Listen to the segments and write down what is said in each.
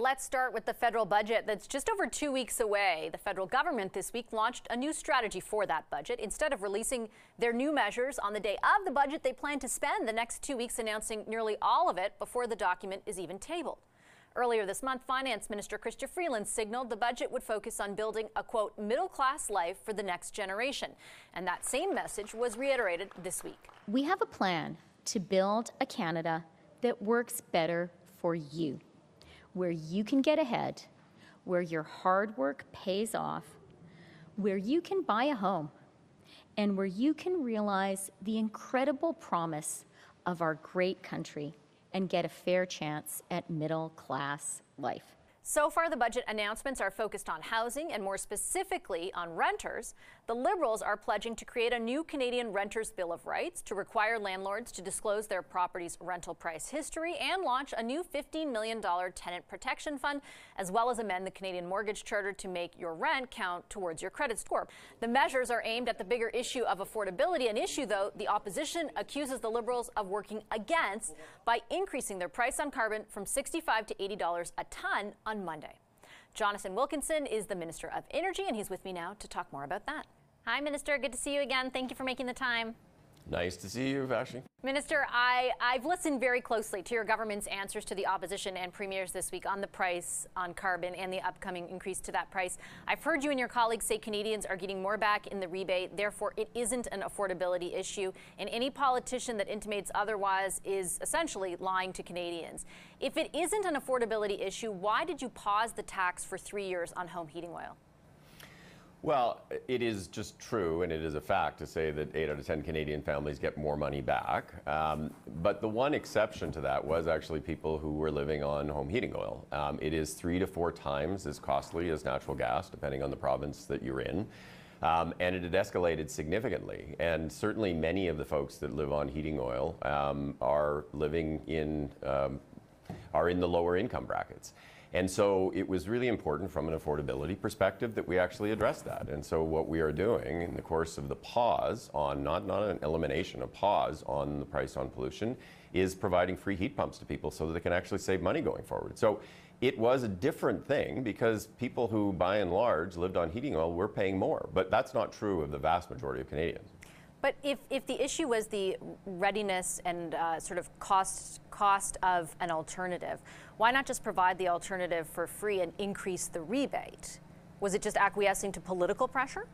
Let's start with the federal budget that's just over two weeks away. The federal government this week launched a new strategy for that budget. Instead of releasing their new measures on the day of the budget, they plan to spend the next two weeks announcing nearly all of it before the document is even tabled. Earlier this month, Finance Minister Chrystia Freeland signaled the budget would focus on building a quote middle class life for the next generation. And that same message was reiterated this week. We have a plan to build a Canada that works better for you where you can get ahead, where your hard work pays off, where you can buy a home, and where you can realize the incredible promise of our great country and get a fair chance at middle class life. So far, the budget announcements are focused on housing and more specifically on renters. The Liberals are pledging to create a new Canadian Renters Bill of Rights to require landlords to disclose their property's rental price history and launch a new $15 million tenant protection fund, as well as amend the Canadian Mortgage Charter to make your rent count towards your credit score. The measures are aimed at the bigger issue of affordability, an issue, though, the opposition accuses the Liberals of working against by increasing their price on carbon from 65 to $80 a ton on Monday. Jonathan Wilkinson is the Minister of Energy, and he's with me now to talk more about that. Hi, Minister. Good to see you again. Thank you for making the time. Nice to see you, Vassy. Minister, I, I've listened very closely to your government's answers to the opposition and premiers this week on the price on carbon and the upcoming increase to that price. I've heard you and your colleagues say Canadians are getting more back in the rebate, therefore it isn't an affordability issue, and any politician that intimates otherwise is essentially lying to Canadians. If it isn't an affordability issue, why did you pause the tax for three years on home heating oil? Well, it is just true, and it is a fact to say that 8 out of 10 Canadian families get more money back. Um, but the one exception to that was actually people who were living on home heating oil. Um, it is three to four times as costly as natural gas, depending on the province that you're in. Um, and it had escalated significantly. And certainly many of the folks that live on heating oil um, are living in, um, are in the lower income brackets. And so it was really important from an affordability perspective that we actually address that. And so what we are doing in the course of the pause on, not, not an elimination, a pause on the price on pollution, is providing free heat pumps to people so that they can actually save money going forward. So it was a different thing because people who by and large lived on heating oil were paying more. But that's not true of the vast majority of Canadians. But if, if the issue was the readiness and uh, sort of cost cost of an alternative, why not just provide the alternative for free and increase the rebate? Was it just acquiescing to political pressure?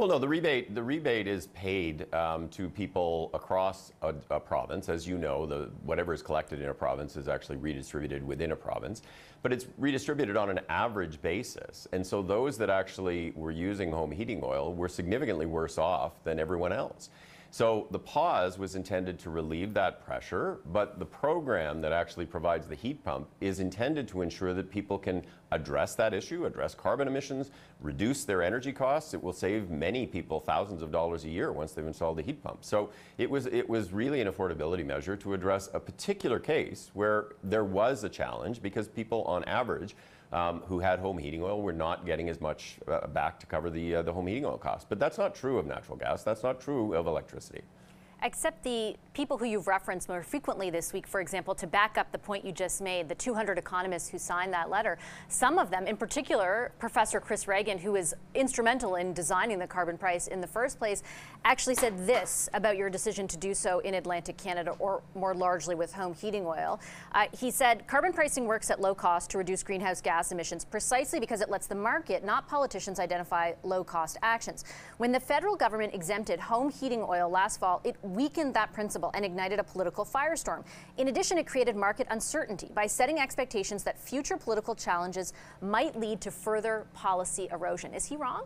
Well, no, the rebate the rebate is paid um, to people across a, a, province. As you know, the whatever is collected in a province is actually redistributed within a province, but it's redistributed on an average basis. And so those that actually were using home heating oil were significantly worse off than everyone else. So the pause was intended to relieve that pressure, but the program that actually provides the heat pump is intended to ensure that people can address that issue, address carbon emissions, reduce their energy costs. It will save many people thousands of dollars a year once they've installed the heat pump. So it was it was really an affordability measure to address a particular case where there was a challenge because people on average um, who had home heating oil were not getting as much uh, back to cover the, uh, the home heating oil costs. But that's not true of natural gas. That's not true of electricity except the people who you've referenced more frequently this week, for example, to back up the point you just made, the 200 economists who signed that letter, some of them, in particular, Professor Chris Ragan, who was instrumental in designing the carbon price in the first place, actually said this about your decision to do so in Atlantic Canada or more largely with home heating oil. Uh, he said carbon pricing works at low cost to reduce greenhouse gas emissions precisely because it lets the market, not politicians, identify low cost actions. When the federal government exempted home heating oil last fall, it weakened that principle and ignited a political firestorm. In addition, it created market uncertainty by setting expectations that future political challenges might lead to further policy erosion. Is he wrong?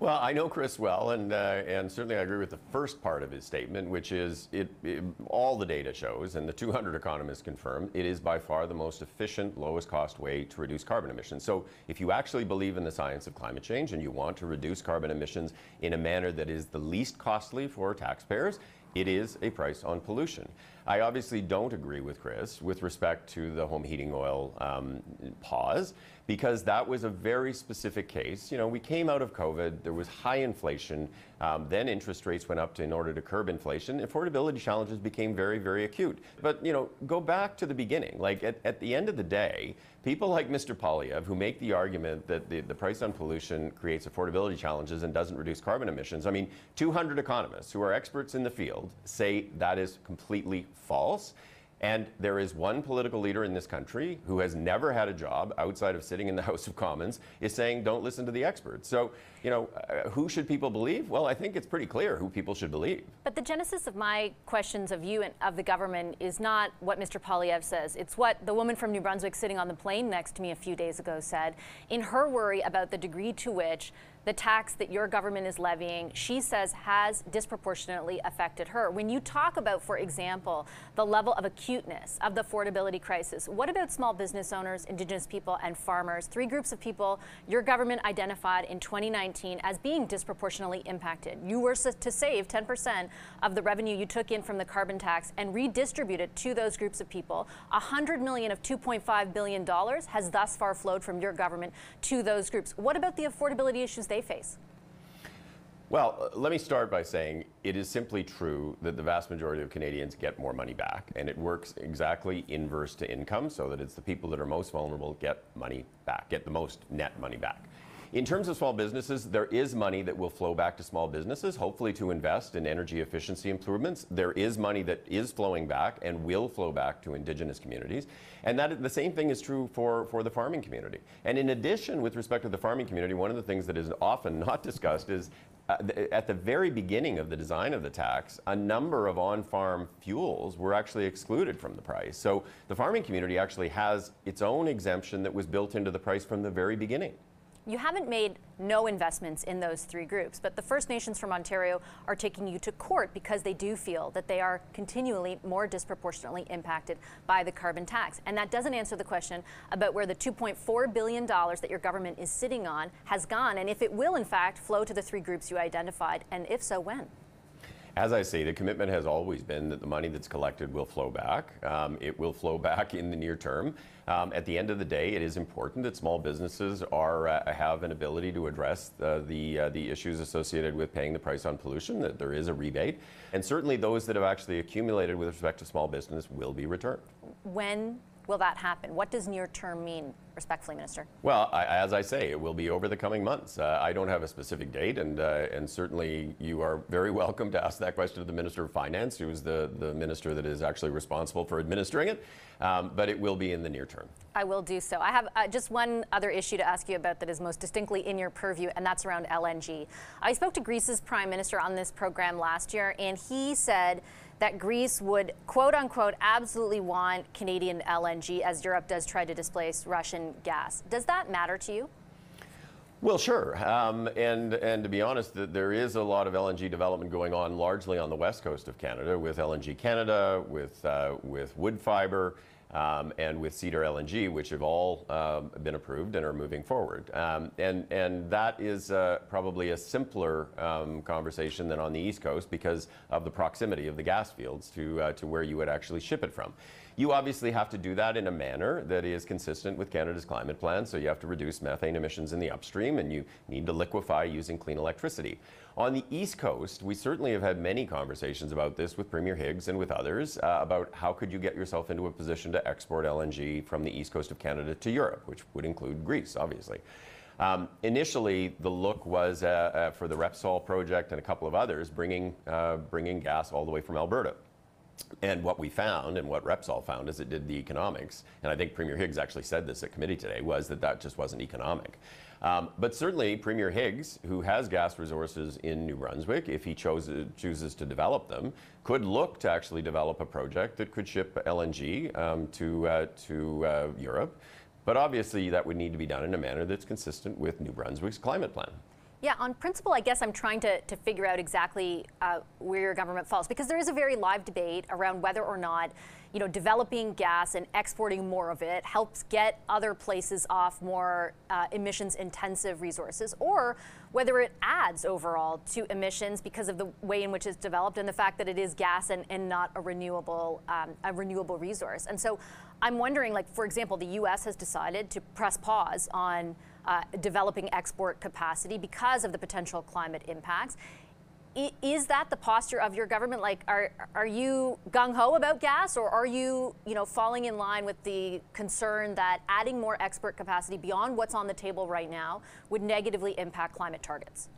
Well, I know Chris well, and uh, and certainly I agree with the first part of his statement, which is it, it, all the data shows, and the 200 economists confirm, it is by far the most efficient, lowest cost way to reduce carbon emissions. So if you actually believe in the science of climate change and you want to reduce carbon emissions in a manner that is the least costly for taxpayers, it is a price on pollution. I obviously don't agree with Chris with respect to the home heating oil um, pause because that was a very specific case. You know, we came out of COVID, there was high inflation, um, then interest rates went up to, in order to curb inflation. Affordability challenges became very, very acute. But, you know, go back to the beginning. Like, at, at the end of the day, people like Mr. Poilievre, who make the argument that the, the price on pollution creates affordability challenges and doesn't reduce carbon emissions, I mean, 200 economists who are experts in the field say that is completely false. And there is one political leader in this country who has never had a job outside of sitting in the House of Commons is saying, don't listen to the experts. So, you know, uh, who should people believe? Well, I think it's pretty clear who people should believe. But the genesis of my questions of you and of the government is not what Mr. Poilievre says. It's what the woman from New Brunswick sitting on the plane next to me a few days ago said in her worry about the degree to which the tax that your government is levying, she says, has disproportionately affected her. When you talk about, for example, the level of acuteness of the affordability crisis, what about small business owners, Indigenous people, and farmers? Three groups of people your government identified in 2019 as being disproportionately impacted. You were to save 10% of the revenue you took in from the carbon tax and redistribute it to those groups of people. 100 million of 2.5 billion dollars has thus far flowed from your government to those groups. What about the affordability issues they face? Well, uh, let me start by saying it is simply true that the vast majority of Canadians get more money back, and it works exactly inverse to income, so that it's the people that are most vulnerable get money back, get the most net money back. In terms of small businesses, there is money that will flow back to small businesses, hopefully to invest in energy efficiency improvements. There is money that is flowing back and will flow back to Indigenous communities. And that the same thing is true for, for the farming community. And in addition, with respect to the farming community, one of the things that is often not discussed is uh, at the very beginning of the design of the tax, a number of on-farm fuels were actually excluded from the price. So the farming community actually has its own exemption that was built into the price from the very beginning. You haven't made no investments in those three groups, but the First Nations from Ontario are taking you to court because they do feel that they are continually more disproportionately impacted by the carbon tax. And that doesn't answer the question about where the $2.4 billion that your government is sitting on has gone and if it will, in fact, flow to the three groups you identified, and if so, when. As I say, the commitment has always been that the money that's collected will flow back. Um, it will flow back in the near term. Um, at the end of the day, it is important that small businesses are uh, have an ability to address the uh, the issues associated with paying the price on pollution. That there is a rebate, and certainly those that have actually accumulated with respect to small business will be returned. When will that happen? What does near term mean, respectfully, Minister? Well, I, as I say, it will be over the coming months. Uh, I don't have a specific date, and uh, and certainly you are very welcome to ask that question to the Minister of Finance, who is the, the minister that is actually responsible for administering it. Um, but it will be in the near term. I will do so. I have uh, just one other issue to ask you about that is most distinctly in your purview, and that's around LNG. I spoke to Greece's prime minister on this program last year, and he said that Greece would, quote unquote, absolutely want Canadian LNG as Europe does try to displace Russian gas. Does that matter to you? Well, sure. Um, and, and to be honest, there is a lot of LNG development going on largely on the west coast of Canada with LNG Canada, with, uh, with Woodfibre um, and with Cedar LNG, which have all um, been approved and are moving forward. Um, and, and that is uh, probably a simpler um, conversation than on the East Coast because of the proximity of the gas fields to, uh, to where you would actually ship it from. You obviously have to do that in a manner that is consistent with Canada's climate plan. So you have to reduce methane emissions in the upstream and you need to liquefy using clean electricity. On the East Coast, we certainly have had many conversations about this with Premier Higgs and with others uh, about how could you get yourself into a position to export LNG from the East Coast of Canada to Europe, which would include Greece, obviously. Um, initially, the look was uh, uh, for the Repsol project and a couple of others bringing, uh, bringing gas all the way from Alberta. And what we found, and what Repsol found as it did the economics, and I think Premier Higgs actually said this at committee today, was that that just wasn't economic. Um, but certainly, Premier Higgs, who has gas resources in New Brunswick, if he chose, chooses to develop them, could look to actually develop a project that could ship LNG um, to, uh, to uh, Europe. But obviously, that would need to be done in a manner that's consistent with New Brunswick's climate plan. Yeah, on principle, I guess I'm trying to, to figure out exactly uh, where your government falls because there is a very live debate around whether or not you know, developing gas and exporting more of it helps get other places off more uh, emissions intensive resources, or whether it adds overall to emissions because of the way in which it's developed and the fact that it is gas and, and not a renewable um, a renewable resource. And so I'm wondering, like for example, the U.S. has decided to press pause on uh, developing export capacity because of the potential climate impacts. I, is that the posture of your government? Like, are are you gung ho about gas, or are you, you know, falling in line with the concern that adding more export capacity beyond what's on the table right now would negatively impact climate targets?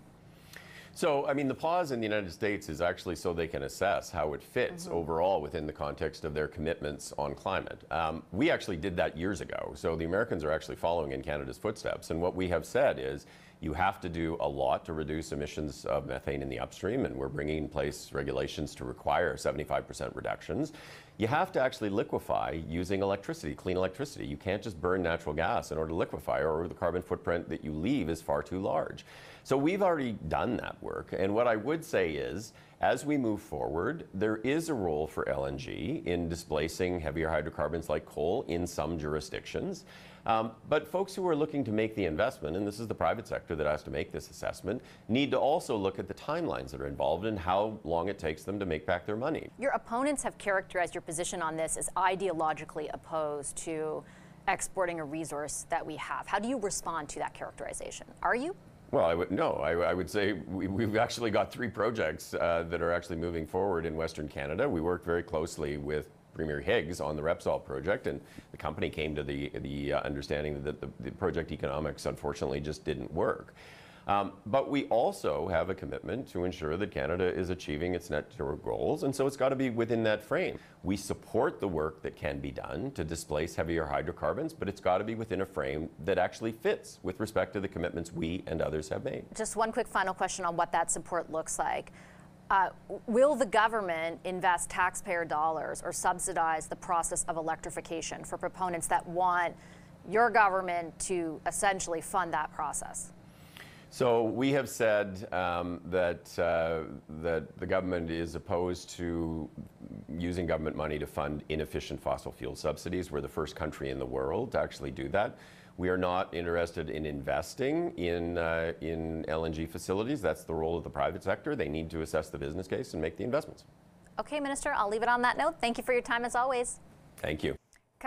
So, I mean, the pause in the United States is actually so they can assess how it fits mm-hmm. overall within the context of their commitments on climate. Um, we actually did that years ago. So the Americans are actually following in Canada's footsteps. And what we have said is you have to do a lot to reduce emissions of methane in the upstream, and we're bringing in place regulations to require 75% reductions. You have to actually liquefy using electricity, clean electricity. You can't just burn natural gas in order to liquefy, or the carbon footprint that you leave is far too large. So we've already done that work. And what I would say is, as we move forward, there is a role for LNG in displacing heavier hydrocarbons like coal in some jurisdictions. Um, but folks who are looking to make the investment, and this is the private sector that has to make this assessment, need to also look at the timelines that are involved and how long it takes them to make back their money. Your opponents have characterized your position on this as ideologically opposed to exporting a resource that we have. How do you respond to that characterization? Are you? Well, I would no. I, I would say we, have actually got three projects uh, that are actually moving forward in Western Canada. We work very closely with Premier Higgs on the Repsol project, and the company came to the, the uh, understanding that the, the, project economics unfortunately just didn't work. Um, but we also have a commitment to ensure that Canada is achieving its net zero goals, and so it's got to be within that frame. We support the work that can be done to displace heavier hydrocarbons, but it's got to be within a frame that actually fits with respect to the commitments we and others have made. Just one quick final question on what that support looks like. Uh, will the government invest taxpayer dollars or subsidize the process of electrification for proponents that want your government to essentially fund that process? So we have said um, that uh, that the government is opposed to using government money to fund inefficient fossil fuel subsidies. We're the first country in the world to actually do that. We are not interested in investing in, uh, in LNG facilities. That's the role of the private sector. They need to assess the business case and make the investments. Okay, Minister, I'll leave it on that note. Thank you for your time as always. Thank you.